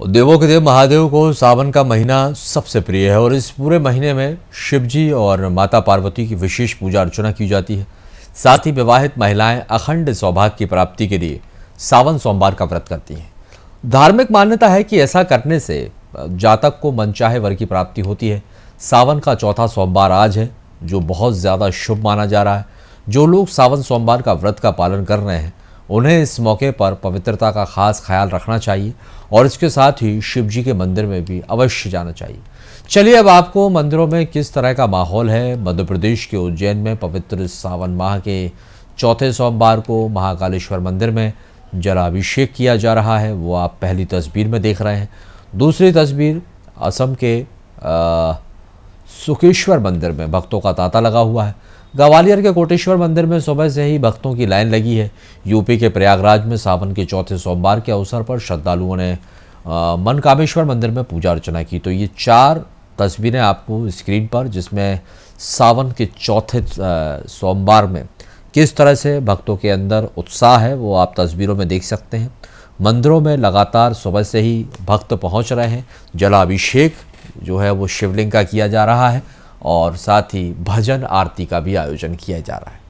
देवों के देव, महादेव को सावन का महीना सबसे प्रिय है और इस पूरे महीने में शिव जी और माता पार्वती की विशेष पूजा अर्चना की जाती है। साथ ही विवाहित महिलाएँ अखंड सौभाग्य की प्राप्ति के लिए सावन सोमवार का व्रत करती हैं। धार्मिक मान्यता है कि ऐसा करने से, जातक को मनचाहे वर की प्राप्ति होती है। सावन का चौथा सोमवार आज है, जो बहुत ज़्यादा शुभ माना जा रहा है। जो लोग सावन सोमवार का व्रत का पालन कर रहे हैं उन्हें इस मौके पर पवित्रता का खास ख्याल रखना चाहिए और इसके साथ ही शिव जी के मंदिर में भी अवश्य जाना चाहिए। चलिए अब आपको मंदिरों में किस तरह का माहौल है? मध्य प्रदेश के उज्जैन में पवित्र सावन माह के चौथे सोमवार को महाकालेश्वर मंदिर में जलाभिषेक किया जा रहा है। वो आप पहली तस्वीर में देख रहे हैं। दूसरी तस्वीर असम के सुकेश्वर मंदिर में भक्तों का तांता लगा हुआ है। ग्वालियर के कोटेश्वर मंदिर में सुबह से ही भक्तों की लाइन लगी है। यूपी के प्रयागराज में सावन के चौथे सोमवार के अवसर पर श्रद्धालुओं ने मन कामेश्वर मंदिर में पूजा अर्चना की। तो ये चार तस्वीरें आपको स्क्रीन पर, जिसमें सावन के चौथे सोमवार में किस तरह से भक्तों के अंदर उत्साह है, वो आप तस्वीरों में देख सकते हैं। मंदिरों में लगातार सुबह से ही भक्त पहुँच रहे हैं। जलाभिषेक जो है वो शिवलिंग का किया जा रहा है और साथ ही भजन आरती का भी आयोजन किया जा रहा है।